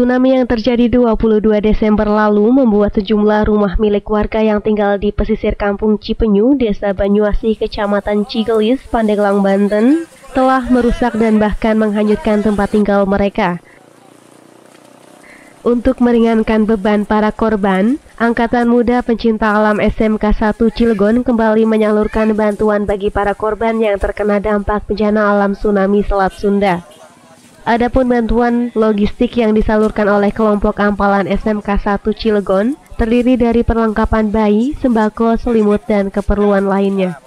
Tsunami yang terjadi 22 Desember lalu membuat sejumlah rumah milik warga yang tinggal di pesisir kampung Cipenyu, Desa Banyuasi, Kecamatan Cigelis, Pandeglang, Banten, telah merusak dan bahkan menghanyutkan tempat tinggal mereka. Untuk meringankan beban para korban, Angkatan Muda Pencinta Alam SMK 1 Cilegon kembali menyalurkan bantuan bagi para korban yang terkena dampak bencana alam tsunami Selat Sunda. Adapun bantuan logistik yang disalurkan oleh kelompok ampalan SMK 1 Cilegon terdiri dari perlengkapan bayi, sembako, selimut, dan keperluan lainnya.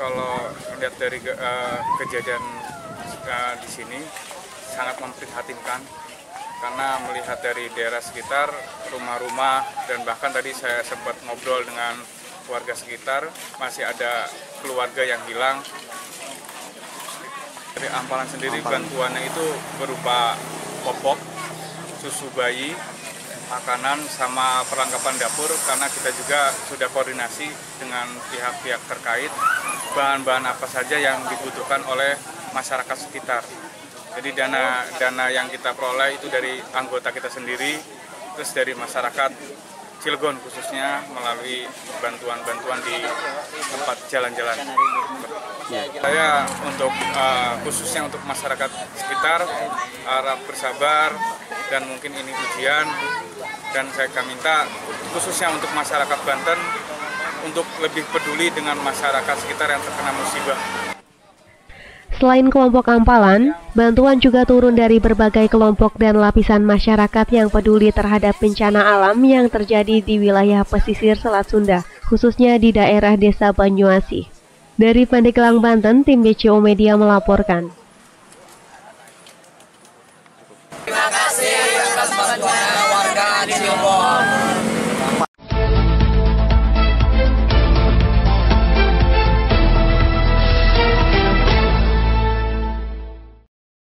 Kalau melihat dari uh, kejadian uh, di sini sangat memprihatinkan karena melihat dari daerah sekitar rumah-rumah dan bahkan tadi saya sempat ngobrol dengan warga sekitar masih ada keluarga yang hilang dari Ampalan sendiri Ampalan. bantuannya itu berupa popok, susu bayi, makanan sama perlengkapan dapur karena kita juga sudah koordinasi dengan pihak-pihak terkait bahan-bahan apa saja yang dibutuhkan oleh masyarakat sekitar. Jadi dana dana yang kita peroleh itu dari anggota kita sendiri, terus dari masyarakat Cilegon khususnya melalui bantuan-bantuan di tempat jalan-jalan. Ya. Saya untuk uh, khususnya untuk masyarakat sekitar harap bersabar dan mungkin ini ujian dan saya akan minta khususnya untuk masyarakat Banten untuk lebih peduli dengan masyarakat sekitar yang terkena musibah. Selain kelompok ampalan, bantuan juga turun dari berbagai kelompok dan lapisan masyarakat yang peduli terhadap bencana alam yang terjadi di wilayah pesisir Selat Sunda, khususnya di daerah Desa Banyuasi. Dari Pandeglang, Banten, tim BCO Media melaporkan. Terima kasih atas warga di Cirebon.